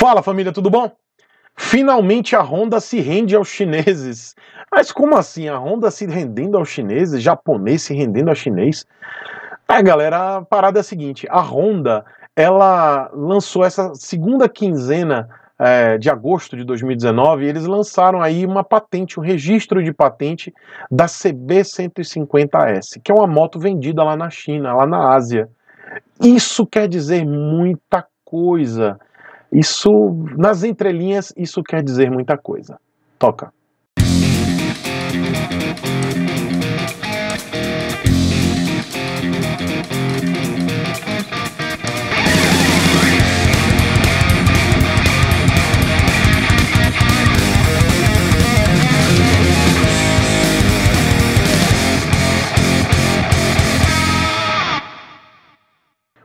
Fala família, tudo bom? Finalmente a Honda se rende aos chineses. Mas como assim? A Honda se rendendo aos chineses? Japonês se rendendo ao chinês? É, galera, a parada é a seguinte: a Honda ela lançou essa segunda quinzena é, de agosto de 2019 e eles lançaram aí uma patente, um registro de patente da CB150S, que é uma moto vendida lá na China, lá na Ásia. Isso quer dizer muita coisa. Isso, nas entrelinhas, isso quer dizer muita coisa. Toca.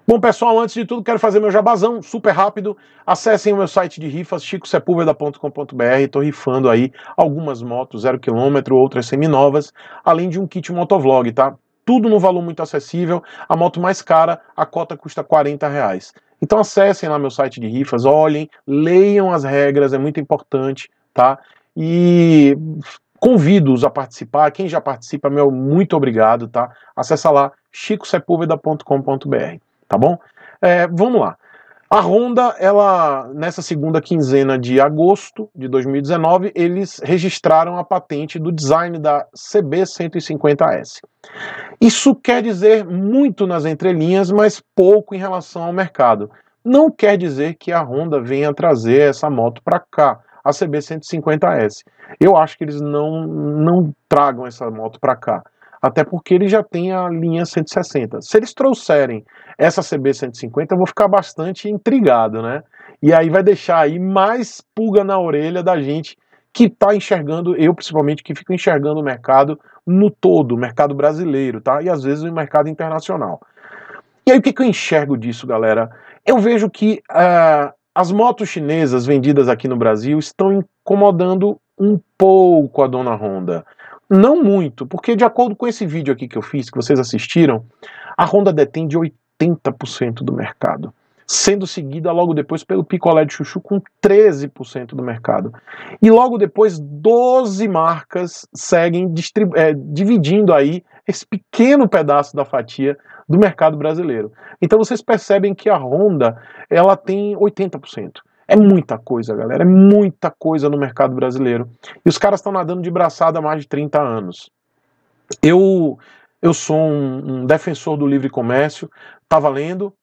Bom, pessoal, antes de tudo, quero fazer meu jabazão super rápido. Acessem o meu site de rifas, chicosepulveda.com.br. Estou rifando aí algumas motos zero quilômetro, outras seminovas, além de um kit motovlog, tá? Tudo no valor muito acessível. A moto mais cara, a cota custa 40 reais. Então acessem lá meu site de rifas, olhem, leiam as regras, é muito importante, tá? E convido-os a participar. Quem já participa, meu muito obrigado, tá? Acessa lá chicosepulveda.com.br tá bom? É, vamos lá. A Honda, ela nessa segunda quinzena de agosto de 2019, eles registraram a patente do design da CB150S. Isso quer dizer muito nas entrelinhas, mas pouco em relação ao mercado. Não quer dizer que a Honda venha trazer essa moto para cá, a CB150S. Eu acho que eles não, não tragam essa moto para cá até porque ele já tem a linha 160. Se eles trouxerem essa CB 150, eu vou ficar bastante intrigado, né? E aí vai deixar aí mais pulga na orelha da gente que está enxergando, eu principalmente, que fico enxergando o mercado no todo, o mercado brasileiro, tá? E às vezes o mercado internacional. E aí o que, que eu enxergo disso, galera? Eu vejo que uh, as motos chinesas vendidas aqui no Brasil estão incomodando um pouco a dona Honda. Não muito, porque de acordo com esse vídeo aqui que eu fiz, que vocês assistiram, a Honda detém de 80% do mercado, sendo seguida logo depois pelo picolé de chuchu com 13% do mercado. E logo depois 12 marcas seguem é, dividindo aí esse pequeno pedaço da fatia do mercado brasileiro. Então vocês percebem que a Honda, ela tem 80%. É muita coisa, galera. É muita coisa no mercado brasileiro. E os caras estão nadando de braçada há mais de 30 anos. Eu, eu sou um, um defensor do livre comércio, tá valendo.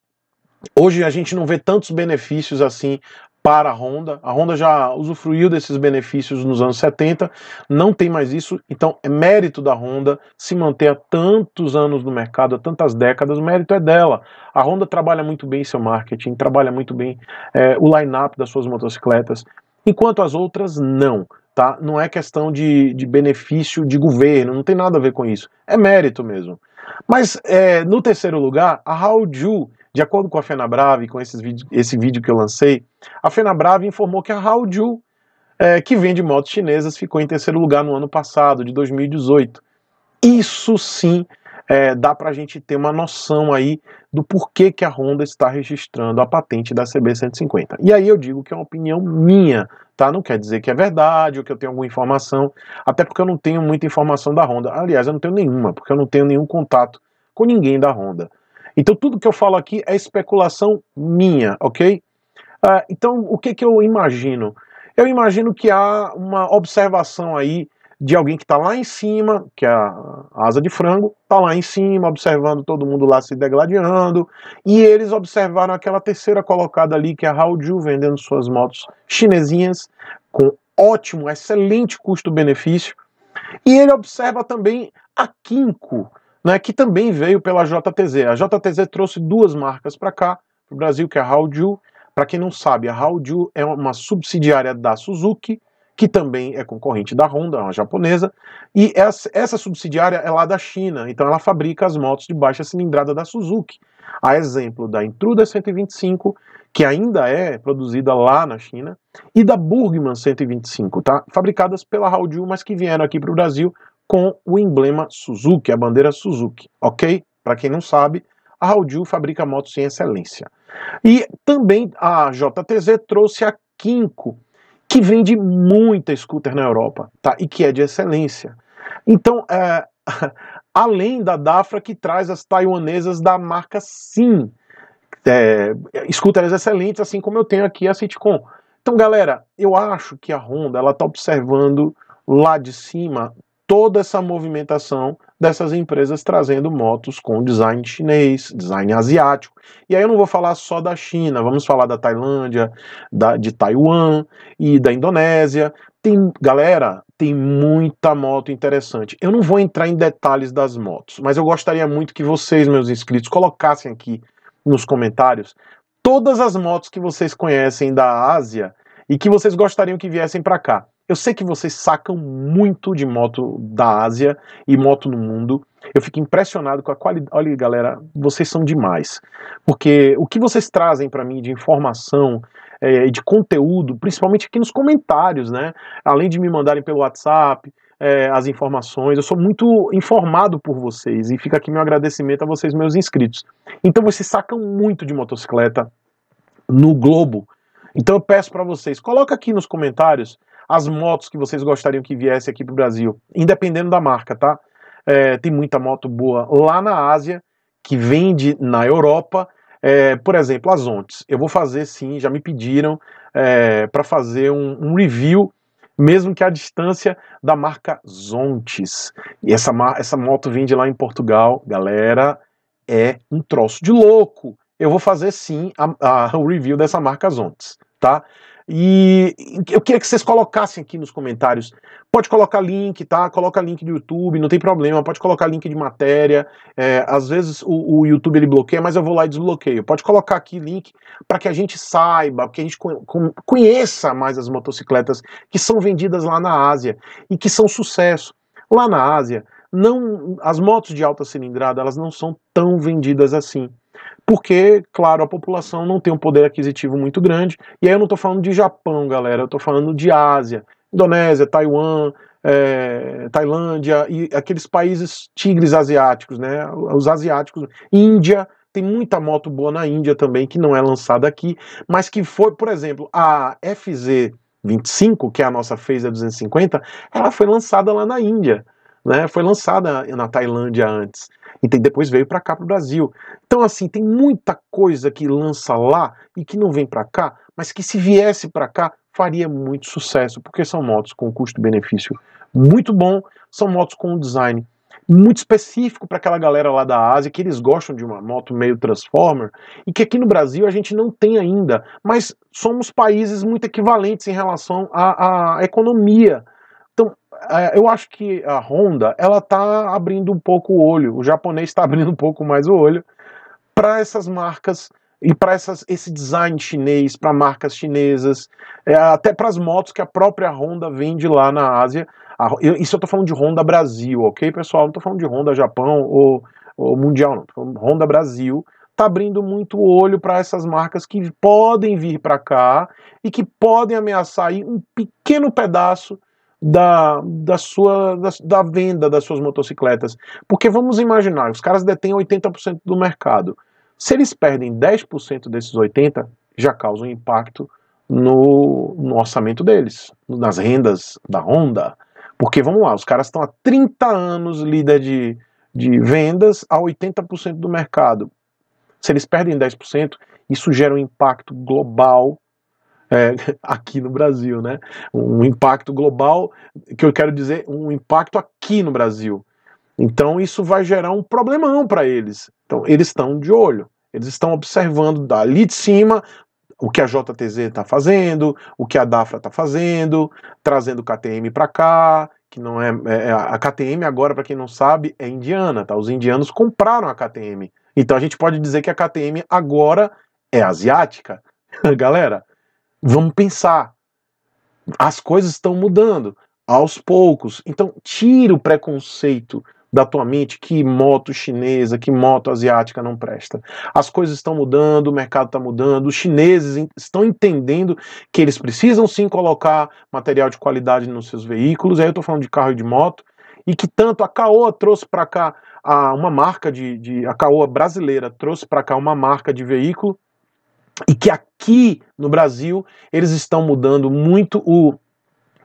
Hoje a gente não vê tantos benefícios assim para a Honda. A Honda já usufruiu desses benefícios nos anos 70, não tem mais isso, então é mérito da Honda se manter há tantos anos no mercado, há tantas décadas, o mérito é dela. A Honda trabalha muito bem seu marketing, trabalha muito bem é, o line-up das suas motocicletas, enquanto as outras não. Tá? Não é questão de, de benefício de governo, não tem nada a ver com isso. É mérito mesmo. Mas é, no terceiro lugar, a Haoju de acordo com a FenaBrave, com esses vídeo, esse vídeo que eu lancei, a FenaBrave informou que a Haoju, é, que vende motos chinesas, ficou em terceiro lugar no ano passado, de 2018. Isso sim é, dá para a gente ter uma noção aí do porquê que a Honda está registrando a patente da CB150. E aí eu digo que é uma opinião minha, tá? Não quer dizer que é verdade ou que eu tenho alguma informação, até porque eu não tenho muita informação da Honda. Aliás, eu não tenho nenhuma, porque eu não tenho nenhum contato com ninguém da Honda. Então tudo que eu falo aqui é especulação minha, ok? Uh, então o que, que eu imagino? Eu imagino que há uma observação aí de alguém que está lá em cima, que é a asa de frango, está lá em cima, observando todo mundo lá se degladiando, e eles observaram aquela terceira colocada ali, que é a Haoju, vendendo suas motos chinesinhas, com ótimo, excelente custo-benefício, e ele observa também a Kinko, né, que também veio pela JTZ. A JTZ trouxe duas marcas para cá, para o Brasil, que é a Haoju. Para quem não sabe, a Haoju é uma subsidiária da Suzuki, que também é concorrente da Honda, uma japonesa, e essa, essa subsidiária é lá da China, então ela fabrica as motos de baixa cilindrada da Suzuki. A exemplo da Intruder 125, que ainda é produzida lá na China, e da Burgman 125, tá? Fabricadas pela Haoju, mas que vieram aqui para o Brasil com o emblema Suzuki, a bandeira Suzuki, ok? Para quem não sabe, a Haoju fabrica motos em excelência. E também a JTZ trouxe a Kinko, que vende muita scooter na Europa, tá? E que é de excelência. Então, é, além da Dafra que traz as taiwanesas da marca Sim, é, scooters excelentes, assim como eu tenho aqui a Citicon. Então, galera, eu acho que a Honda ela está observando lá de cima toda essa movimentação dessas empresas trazendo motos com design chinês, design asiático. E aí eu não vou falar só da China, vamos falar da Tailândia, da, de Taiwan e da Indonésia. Tem, galera, tem muita moto interessante. Eu não vou entrar em detalhes das motos, mas eu gostaria muito que vocês, meus inscritos, colocassem aqui nos comentários todas as motos que vocês conhecem da Ásia e que vocês gostariam que viessem para cá. Eu sei que vocês sacam muito de moto da Ásia e moto no mundo. Eu fico impressionado com a qualidade. Olha, galera, vocês são demais. Porque o que vocês trazem para mim de informação é, de conteúdo, principalmente aqui nos comentários, né? Além de me mandarem pelo WhatsApp, é, as informações. Eu sou muito informado por vocês e fica aqui meu agradecimento a vocês, meus inscritos. Então vocês sacam muito de motocicleta no Globo. Então eu peço para vocês, coloca aqui nos comentários as motos que vocês gostariam que viesse aqui para o Brasil, independendo da marca, tá? É, tem muita moto boa lá na Ásia, que vende na Europa. É, por exemplo, as Ontes. Eu vou fazer sim, já me pediram é, para fazer um, um, review, mesmo que à distância, da marca Zontes. E essa, essa moto vende lá em Portugal, galera, é um troço de louco. Eu vou fazer sim a, a, o review dessa marca Zontes, tá? E eu queria que vocês colocassem aqui nos comentários. Pode colocar link, tá? Coloca link do YouTube, não tem problema. Pode colocar link de matéria. É, às vezes o, o, YouTube ele bloqueia, mas eu vou lá e desbloqueio. Pode colocar aqui link para que a gente saiba, que a gente conheça mais as motocicletas que são vendidas lá na Ásia e que são sucesso. Lá na Ásia, não, as motos de alta cilindrada elas não são tão vendidas assim porque, claro, a população não tem um poder aquisitivo muito grande. E aí eu não estou falando de Japão, galera, eu estou falando de Ásia, Indonésia, Taiwan, é, Tailândia e aqueles países tigres asiáticos, né? Os asiáticos, Índia, tem muita moto boa na Índia também que não é lançada aqui, mas que foi, por exemplo, a FZ 25, que é a nossa Phaser 250, ela foi lançada lá na Índia, né? Foi lançada na Tailândia antes e tem, depois veio para cá para o Brasil. Então assim tem muita coisa que lança lá e que não vem para cá, mas que se viesse para cá faria muito sucesso, porque são motos com custo-benefício muito bom, são motos com um design muito específico para aquela galera lá da Ásia, que eles gostam de uma moto meio Transformer, e que aqui no Brasil a gente não tem ainda, mas somos países muito equivalentes em relação à, à economia eu acho que a Honda ela está abrindo um pouco o olho, o japonês está abrindo um pouco mais o olho para essas marcas e para esse design chinês, para marcas chinesas, é, até para as motos que a própria Honda vende lá na Ásia. A, eu, isso eu estou falando de Honda Brasil, ok, pessoal? Não estou falando de Honda Japão ou, ou Mundial, não. Tô falando Honda Brasil está abrindo muito olho para essas marcas que podem vir para cá e que podem ameaçar aí um pequeno pedaço da, da sua da, da, venda das suas motocicletas. Porque vamos imaginar, os caras detêm 80% do mercado. Se eles perdem 10% desses 80%, já causa um impacto no, no orçamento deles, nas rendas da Honda. Porque vamos lá, os caras estão há 30 anos líder de, de vendas a 80% do mercado. Se eles perdem 10%, isso gera um impacto global é, aqui no Brasil, né? Um impacto global, que eu quero dizer, um impacto aqui no Brasil. Então isso vai gerar um problemão para eles. Então eles estão de olho, eles estão observando dali de cima o que a JTZ está fazendo, o que a Dafra está fazendo, trazendo o KTM para cá, que não é, é, é a KTM agora para quem não sabe é indiana, tá? Os indianos compraram a KTM, então a gente pode dizer que a KTM agora é asiática, galera. Vamos pensar. As coisas estão mudando aos poucos. Então, tira o preconceito da tua mente que moto chinesa, que moto asiática não presta. As coisas estão mudando, o mercado está mudando, os chineses estão entendendo que eles precisam sim colocar material de qualidade nos seus veículos. Aí eu estou falando de carro e de moto. E que tanto a Caoa trouxe para cá a, uma marca de, de. A Caoa brasileira trouxe para cá uma marca de veículo e que aqui no Brasil eles estão mudando muito o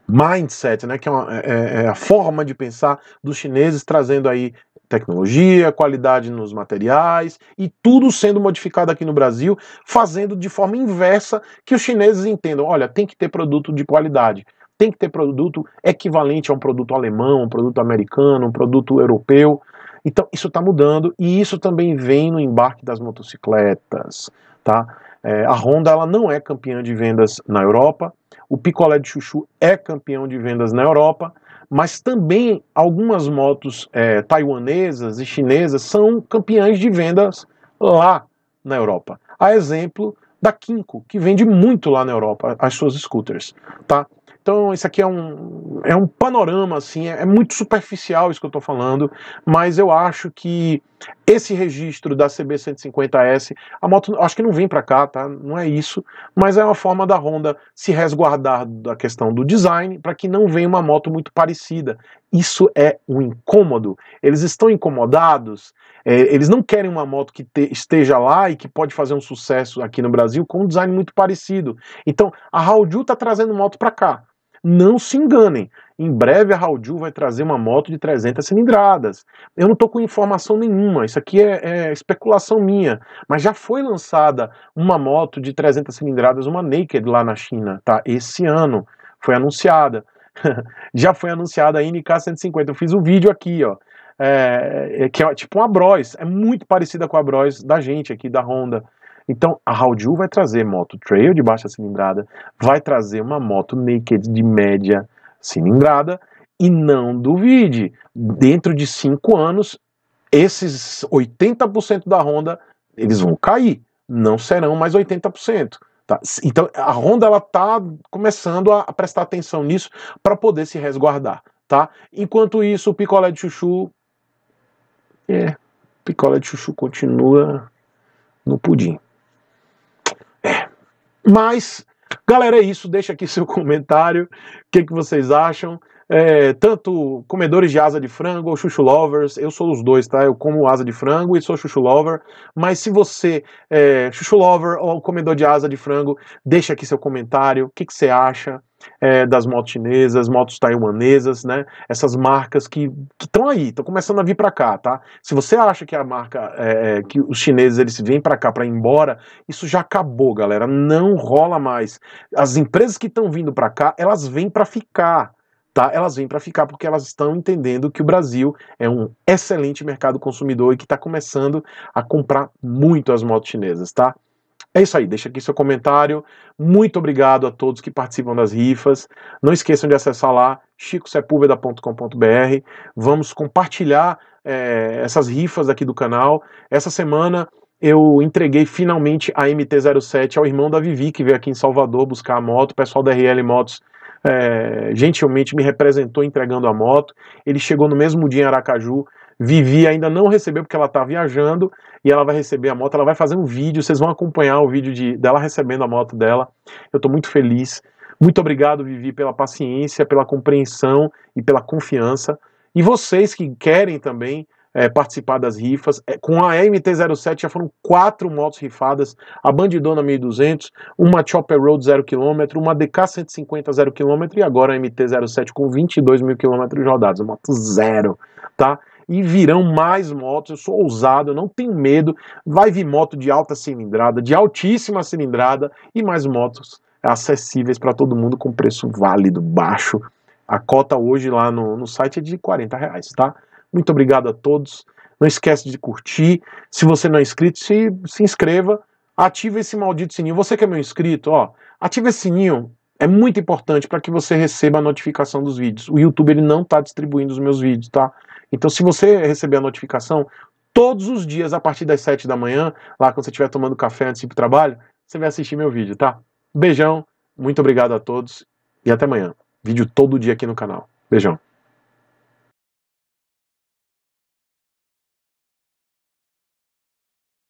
mindset, né, que é, uma, é, é, a forma de pensar dos chineses, trazendo aí tecnologia, qualidade nos materiais e tudo sendo modificado aqui no Brasil, fazendo de forma inversa que os chineses entendam, olha, tem que ter produto de qualidade, tem que ter produto equivalente a um produto alemão, um produto americano, um produto europeu. Então isso está mudando e isso também vem no embarque das motocicletas, tá? É, a Honda ela não é campeã de vendas na Europa, o picolé de chuchu é campeão de vendas na Europa, mas também algumas motos é, taiwanesas e chinesas são campeãs de vendas lá na Europa. A exemplo da Kinko, que vende muito lá na Europa as suas scooters, tá? Então, isso aqui é um, é um panorama, assim, é, é muito superficial isso que eu estou falando, mas eu acho que esse registro da CB150S, a moto acho que não vem para cá, tá? Não é isso, mas é uma forma da Honda se resguardar da questão do design para que não venha uma moto muito parecida. Isso é um incômodo. Eles estão incomodados, é, eles não querem uma moto que te, esteja lá e que pode fazer um sucesso aqui no Brasil com um design muito parecido. Então, a Hauju está trazendo moto para cá. Não se enganem. Em breve a Hauju vai trazer uma moto de 300 cilindradas. Eu não estou com informação nenhuma, isso aqui é, é, especulação minha. Mas já foi lançada uma moto de 300 cilindradas, uma Naked lá na China, tá? Esse ano foi anunciada. já foi anunciada a NK 150. Eu fiz um vídeo aqui, ó. É, é, que é tipo uma Bros, é muito parecida com a Bros da gente aqui, da Honda. Então, a Hauju vai trazer moto trail de baixa cilindrada, vai trazer uma moto naked de média cilindrada, e não duvide, dentro de cinco anos, esses 80% da Honda, eles vão cair, não serão mais 80%. Tá? Então, a Honda ela está começando a prestar atenção nisso para poder se resguardar. Tá? Enquanto isso, o picolé de chuchu. É, picolé de chuchu continua no pudim. Mas, galera, é isso. Deixa aqui seu comentário. O que, que vocês acham? É, tanto comedores de asa de frango ou chuchu lovers, eu sou os dois, tá? Eu como asa de frango e sou chuchu lover, mas se você é chuchu lover ou comedor de asa de frango, deixa aqui seu comentário, o que, que você acha é, das motos chinesas, motos taiwanesas, né? Essas marcas que estão aí, estão começando a vir para cá, tá? Se você acha que a marca, é, é que os chineses eles vêm para cá para ir embora, isso já acabou, galera. Não rola mais. As empresas que estão vindo para cá, elas vêm para ficar tá? Elas vêm para ficar porque elas estão entendendo que o Brasil é um excelente mercado consumidor e que está começando a comprar muito as motos chinesas, tá? É isso aí, deixa aqui seu comentário. Muito obrigado a todos que participam das rifas. Não esqueçam de acessar lá chicosepulveda.com.br. Vamos compartilhar é, essas rifas aqui do canal. Essa semana eu entreguei finalmente a MT-07 ao irmão da Vivi, que veio aqui em Salvador buscar a moto. O pessoal da RL Motos é, gentilmente me representou entregando a moto. Ele chegou no mesmo dia em Aracaju. Vivi ainda não recebeu porque ela está viajando e ela vai receber a moto. Ela vai fazer um vídeo, vocês vão acompanhar o vídeo de, dela recebendo a moto dela. Eu estou muito feliz. Muito obrigado, Vivi, pela paciência, pela compreensão e pela confiança. E vocês que querem também é, participar das rifas. É, com a MT-07 já foram quatro motos rifadas, a Bandidona 1200, uma Chopper Road 0km, uma DK 150 0km e agora a MT-07 com 22 mil km rodados, moto zero, tá? E virão mais motos, eu sou ousado, eu não tenho medo, vai vir moto de alta cilindrada, de altíssima cilindrada e mais motos acessíveis para todo mundo com preço válido, baixo. A cota hoje lá no, no site é de 40 reais, tá? Muito obrigado a todos. Não esquece de curtir. Se você não é inscrito, se, se inscreva. Ative esse maldito sininho. Você que é meu inscrito, ó, ative esse sininho. É muito importante para que você receba a notificação dos vídeos. O YouTube ele não está distribuindo os meus vídeos, tá? Então, se você receber a notificação, todos os dias, a partir das 7 da manhã, lá quando você estiver tomando café antes de ir para o trabalho, você vai assistir meu vídeo, tá? Beijão, muito obrigado a todos e até amanhã. Vídeo todo dia aqui no canal. Beijão.